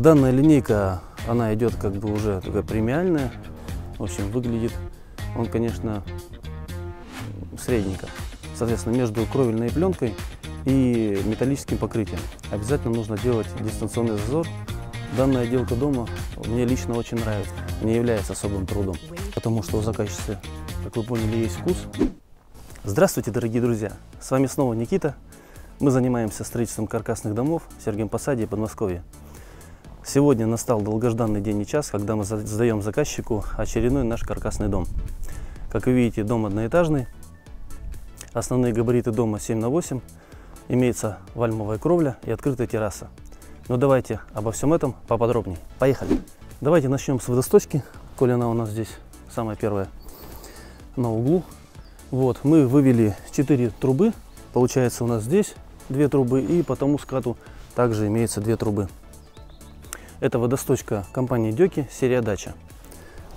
Данная линейка, она идет как бы уже такая премиальная. В общем, выглядит он, конечно, средненько. Соответственно, между кровельной пленкой и металлическим покрытием. Обязательно нужно делать дистанционный зазор. Данная отделка дома мне лично очень нравится, не является особым трудом, потому что у заказчицы, как вы поняли, есть вкус. Здравствуйте, дорогие друзья! С вами снова Никита. Мы занимаемся строительством каркасных домов в Сергием Посаде, Подмосковье. Сегодня настал долгожданный день и час, когда мы сдаем заказчику очередной наш каркасный дом. Как вы видите, дом одноэтажный. Основные габариты дома 7 на 8. Имеется вальмовая кровля и открытая терраса. Но давайте обо всем этом поподробнее. Поехали! Давайте начнем с водосточки, коли она у нас здесь самая первая на углу. Вот, мы вывели 4 трубы. Получается у нас здесь две трубы и по тому скату также имеется две трубы. Это водосточка компании Дёки, серия Дача.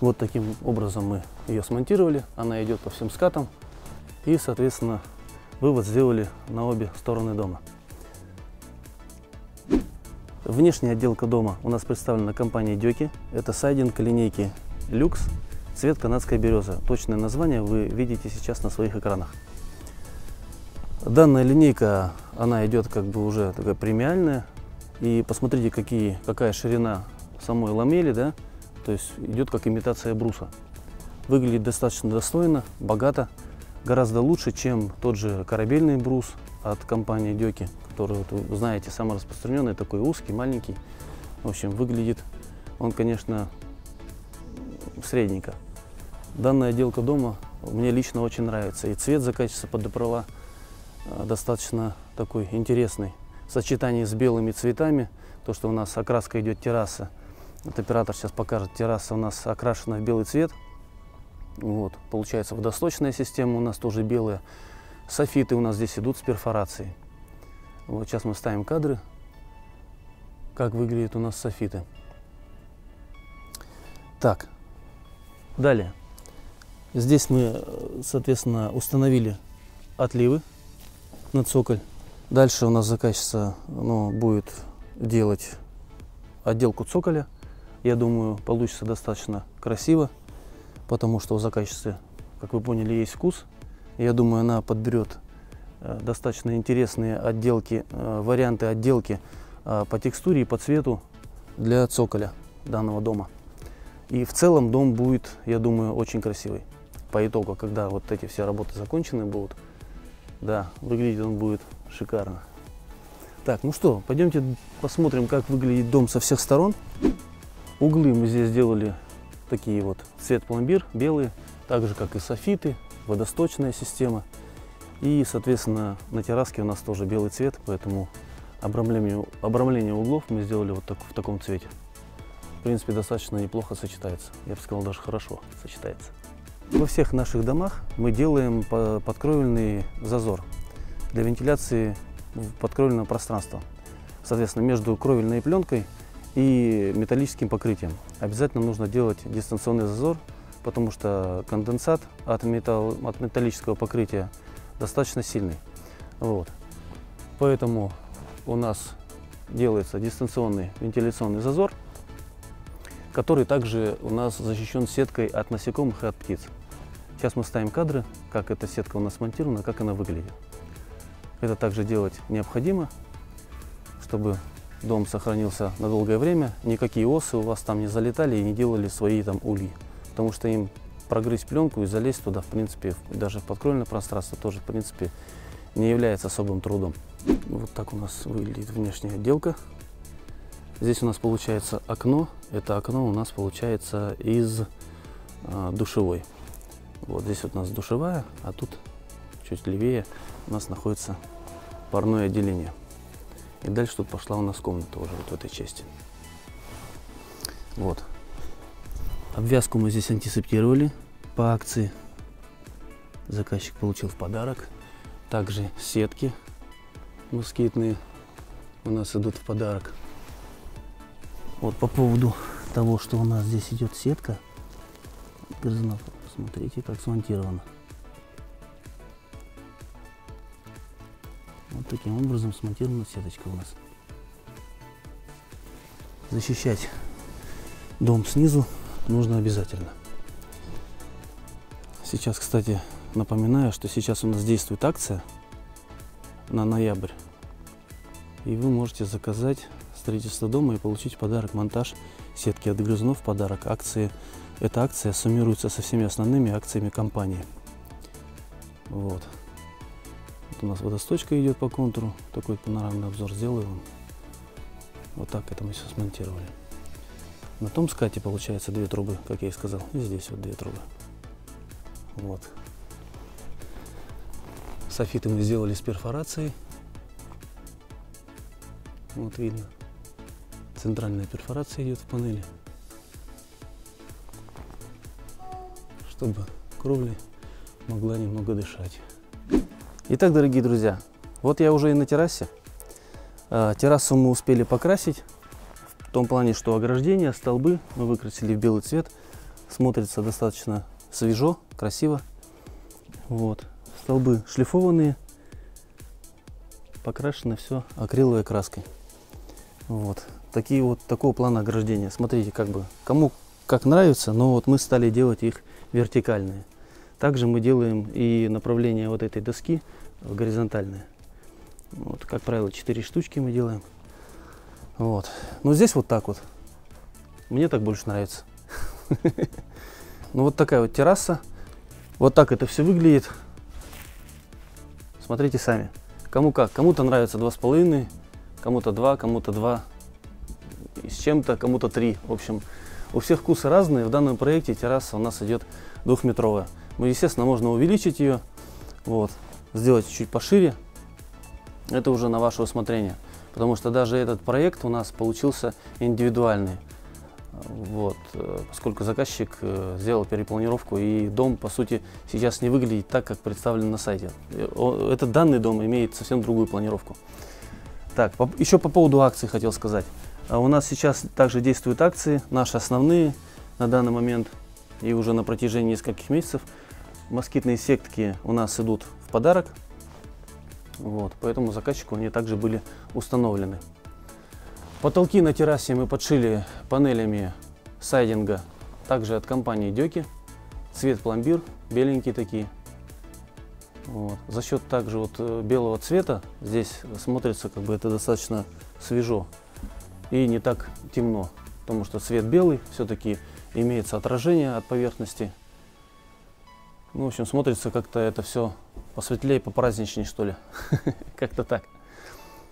Вот таким образом мы ее смонтировали. Она идет по всем скатам. И, соответственно, вывод сделали на обе стороны дома. Внешняя отделка дома у нас представлена компанией Дёки. Это сайдинг линейки Люкс, цвет канадская береза. Точное название вы видите сейчас на своих экранах. Данная линейка, она идет как бы уже такая премиальная, и посмотрите, какие, какая ширина самой ламели, да, то есть идет как имитация бруса. Выглядит достаточно достойно, богато, гораздо лучше, чем тот же корабельный брус от компании Дёки, который, вот, вы знаете, самый распространенный, такой узкий, маленький. В общем, выглядит он, конечно, средненько. Данная отделка дома мне лично очень нравится. И цвет закачивается под доправа э, достаточно такой интересный в сочетании с белыми цветами, то, что у нас окраска идет терраса, вот оператор сейчас покажет, терраса у нас окрашена в белый цвет, вот, получается водосточная система у нас тоже белая, софиты у нас здесь идут с перфорацией. Вот сейчас мы ставим кадры, как выглядят у нас софиты. Так, далее. Здесь мы, соответственно, установили отливы на цоколь. Дальше у нас заказчица ну, будет делать отделку цоколя. Я думаю, получится достаточно красиво, потому что у заказчицы, как вы поняли, есть вкус. Я думаю, она подберет э, достаточно интересные отделки, э, варианты отделки э, по текстуре и по цвету для цоколя данного дома. И в целом дом будет, я думаю, очень красивый. По итогу, когда вот эти все работы закончены будут, да, выглядеть он будет шикарно. Так, ну что, пойдемте посмотрим, как выглядит дом со всех сторон. Углы мы здесь сделали такие вот, цвет пломбир, белые, так же, как и софиты, водосточная система. И, соответственно, на терраске у нас тоже белый цвет, поэтому обрамление, обрамление углов мы сделали вот так, в таком цвете. В принципе, достаточно неплохо сочетается. Я бы сказал, даже хорошо сочетается. Во всех наших домах мы делаем подкровельный зазор для вентиляции подкровельного пространства. Соответственно, между кровельной пленкой и металлическим покрытием. Обязательно нужно делать дистанционный зазор, потому что конденсат от, металл, от металлического покрытия достаточно сильный. Вот. Поэтому у нас делается дистанционный вентиляционный зазор, который также у нас защищен сеткой от насекомых и от птиц. Сейчас мы ставим кадры, как эта сетка у нас монтирована, как она выглядит. Это также делать необходимо, чтобы дом сохранился на долгое время, никакие осы у вас там не залетали и не делали свои там ульи. Потому что им прогрызть пленку и залезть туда, в принципе, даже в подкровельное пространство тоже, в принципе, не является особым трудом. Вот так у нас выглядит внешняя отделка. Здесь у нас получается окно. Это окно у нас получается из э, душевой. Вот здесь вот у нас душевая, а тут чуть левее у нас находится парное отделение. И дальше тут пошла у нас комната уже вот в этой части. Вот. Обвязку мы здесь антисептировали по акции. Заказчик получил в подарок. Также сетки москитные у нас идут в подарок. Вот по поводу того, что у нас здесь идет сетка грызунов Смотрите, как смонтировано. Таким образом смонтирована сеточка у нас. защищать дом снизу нужно обязательно. Сейчас, кстати, напоминаю, что сейчас у нас действует акция на ноябрь. И вы можете заказать строительство дома и получить подарок монтаж сетки от грызунов подарок. Акции, эта акция суммируется со всеми основными акциями компании. Вот. У нас водосточка идет по контуру. Такой панорамный обзор сделаю вам. Вот так это мы все смонтировали. На том скате получается две трубы, как я и сказал. И здесь вот две трубы. Вот. Софиты мы сделали с перфорацией. Вот видно. Центральная перфорация идет в панели. Чтобы кровля могла немного дышать. Итак, дорогие друзья, вот я уже и на террасе. А, террасу мы успели покрасить. В том плане, что ограждение, столбы мы выкрасили в белый цвет. Смотрится достаточно свежо, красиво. Вот. Столбы шлифованные. Покрашено все акриловой краской. Вот. Такие вот такого плана ограждения. Смотрите, как бы кому как нравится, но вот мы стали делать их вертикальные. Также мы делаем и направление вот этой доски горизонтальное. Вот, как правило, 4 штучки мы делаем. Вот. Но здесь вот так вот. Мне так больше нравится. Ну вот такая вот терраса. Вот так это все выглядит. Смотрите сами. Кому как. Кому-то нравится 2,5, кому-то 2, кому-то 2 и с чем-то, кому-то 3. В общем, у всех вкусы разные. В данном проекте терраса у нас идет двухметровая. Ну, естественно, можно увеличить ее, вот, сделать чуть пошире. Это уже на ваше усмотрение. Потому что даже этот проект у нас получился индивидуальный. Вот, поскольку заказчик э, сделал перепланировку, и дом, по сути, сейчас не выглядит так, как представлен на сайте. Э, этот данный дом имеет совсем другую планировку. Так, по, еще по поводу акций хотел сказать. А у нас сейчас также действуют акции, наши основные на данный момент и уже на протяжении нескольких месяцев. Москитные сетки у нас идут в подарок, вот, поэтому заказчику они также были установлены. Потолки на террасе мы подшили панелями сайдинга, также от компании Дёки. Цвет пломбир, беленькие такие. Вот. За счет также вот э, белого цвета здесь смотрится как бы это достаточно свежо и не так темно, потому что цвет белый, все-таки имеется отражение от поверхности. Ну, в общем, смотрится как-то это все посветлее, попраздничнее, что ли. Как-то так.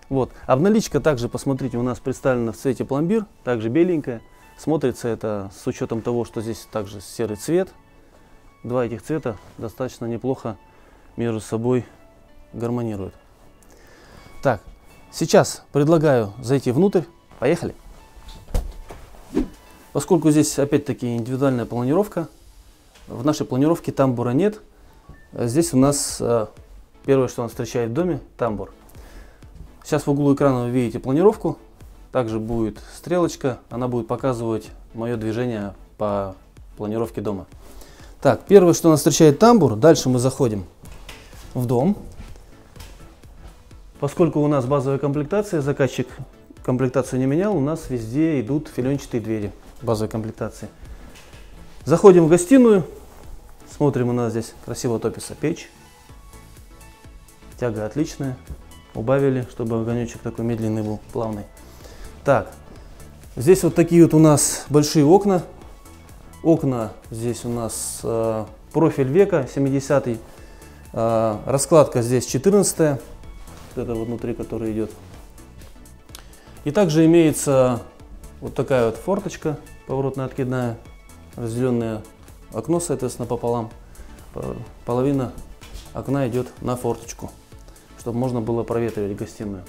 Вот. Обналичка также, посмотрите, у нас представлена в цвете пломбир, также беленькая. Смотрится это с учетом того, что здесь также серый цвет. Два этих цвета достаточно неплохо между собой гармонируют. Так, сейчас предлагаю зайти внутрь. Поехали. Поскольку здесь опять-таки индивидуальная планировка, в нашей планировке тамбура нет. Здесь у нас э, первое, что нас встречает в доме, тамбур. Сейчас в углу экрана вы видите планировку. Также будет стрелочка, она будет показывать мое движение по планировке дома. Так, первое, что нас встречает тамбур, дальше мы заходим в дом. Поскольку у нас базовая комплектация, заказчик комплектацию не менял, у нас везде идут филенчатые двери базовой комплектации. Заходим в гостиную, смотрим, у нас здесь красиво топится печь. Тяга отличная, убавили, чтобы огонечек такой медленный был, плавный. Так, здесь вот такие вот у нас большие окна. Окна здесь у нас э, профиль века 70 -й. Э, раскладка здесь 14 -я. Вот это вот внутри, который идет. И также имеется вот такая вот форточка поворотно-откидная, разделенное окно, соответственно, пополам. Половина окна идет на форточку чтобы можно было проветривать гостиную.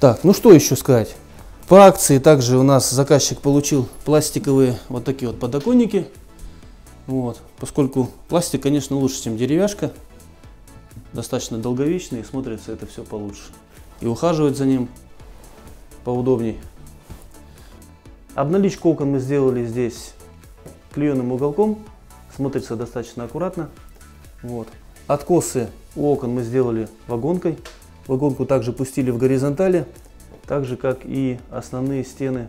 Так, ну что еще сказать? По акции также у нас заказчик получил пластиковые вот такие вот подоконники. Вот, поскольку пластик, конечно, лучше, чем деревяшка. Достаточно долговечный и смотрится это все получше. И ухаживать за ним поудобней. Обналичку окон мы сделали здесь клееным уголком. Смотрится достаточно аккуратно. Вот. Откосы у окон мы сделали вагонкой. Вагонку также пустили в горизонтали. так же как и основные стены.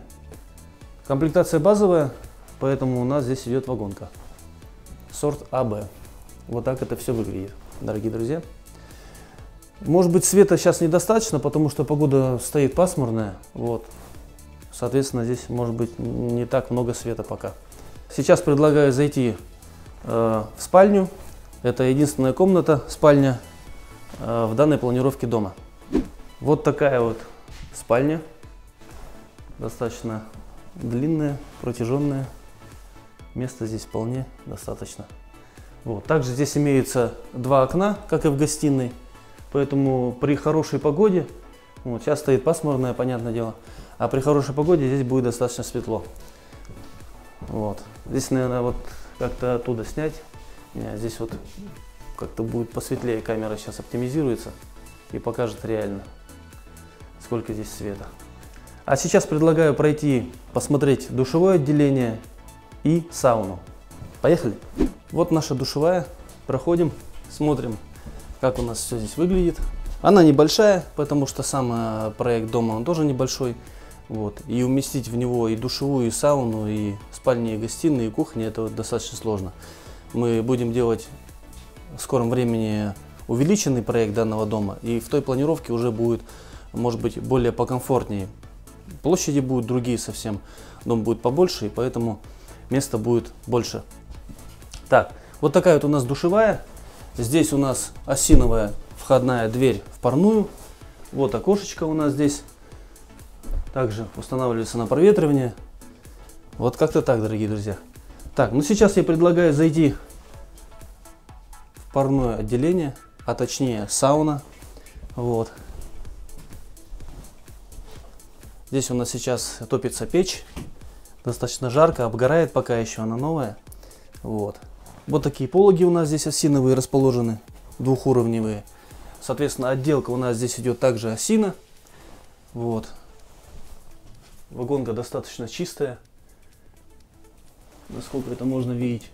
Комплектация базовая, поэтому у нас здесь идет вагонка. Сорт АБ. Вот так это все выглядит, дорогие друзья. Может быть света сейчас недостаточно, потому что погода стоит пасмурная. Вот. Соответственно, здесь может быть не так много света пока. Сейчас предлагаю зайти э, в спальню. Это единственная комната, спальня э, в данной планировке дома. Вот такая вот спальня. Достаточно длинная, протяженная. Места здесь вполне достаточно. Вот. Также здесь имеются два окна, как и в гостиной. Поэтому при хорошей погоде, вот сейчас стоит пасмурное, понятное дело, а при хорошей погоде здесь будет достаточно светло. Вот. Здесь, наверное, вот как-то оттуда снять. Нет, здесь вот как-то будет посветлее. Камера сейчас оптимизируется и покажет реально, сколько здесь света. А сейчас предлагаю пройти, посмотреть душевое отделение и сауну. Поехали! Вот наша душевая. Проходим, смотрим, как у нас все здесь выглядит. Она небольшая, потому что сам э, проект дома он тоже небольшой. Вот. И уместить в него и душевую, и сауну, и спальни, и гостиные, и кухни, это достаточно сложно. Мы будем делать в скором времени увеличенный проект данного дома, и в той планировке уже будет, может быть, более покомфортнее. Площади будут другие совсем, дом будет побольше, и поэтому места будет больше. Так, вот такая вот у нас душевая. Здесь у нас осиновая входная дверь в парную. Вот окошечко у нас здесь также устанавливается на проветривание. Вот как-то так, дорогие друзья. Так, ну сейчас я предлагаю зайти в парное отделение, а точнее сауна. Вот. Здесь у нас сейчас топится печь. Достаточно жарко, обгорает пока еще, она новая. Вот. Вот такие пологи у нас здесь осиновые расположены, двухуровневые. Соответственно, отделка у нас здесь идет также осина. Вот. Вагонка достаточно чистая, насколько это можно видеть.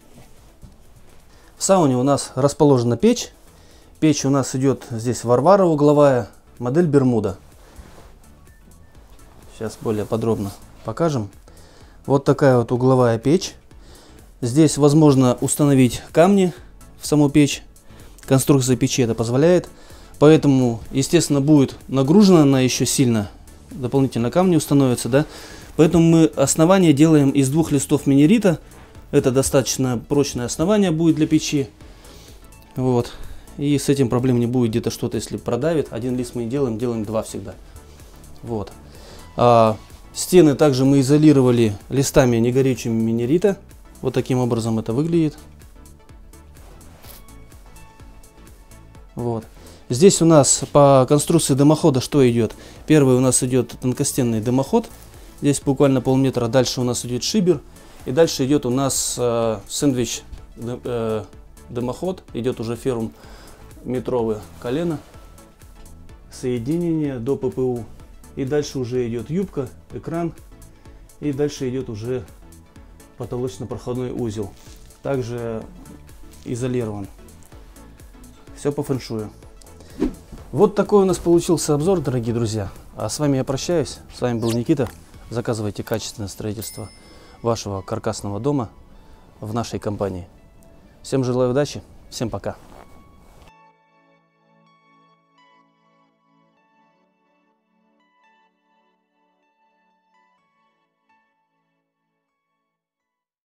В сауне у нас расположена печь. Печь у нас идет здесь Варвара угловая, модель Бермуда. Сейчас более подробно покажем. Вот такая вот угловая печь. Здесь возможно установить камни в саму печь. Конструкция печи это позволяет. Поэтому, естественно, будет нагружена она еще сильно дополнительно камни установятся, да. Поэтому мы основание делаем из двух листов минерита. Это достаточно прочное основание будет для печи. Вот. И с этим проблем не будет где-то что-то, если продавит. Один лист мы не делаем, делаем два всегда. Вот. А, стены также мы изолировали листами негорючими минерита. Вот таким образом это выглядит. Вот. Здесь у нас по конструкции дымохода что идет? Первый у нас идет тонкостенный дымоход. Здесь буквально полметра. Дальше у нас идет шибер. И дальше идет у нас э, сэндвич э, дымоход. Идет уже ферм метровое колено. Соединение до ППУ. И дальше уже идет юбка, экран. И дальше идет уже потолочно-проходной узел. Также изолирован. Все по фэншую. Вот такой у нас получился обзор, дорогие друзья. А с вами я прощаюсь. С вами был Никита. Заказывайте качественное строительство вашего каркасного дома в нашей компании. Всем желаю удачи. Всем пока.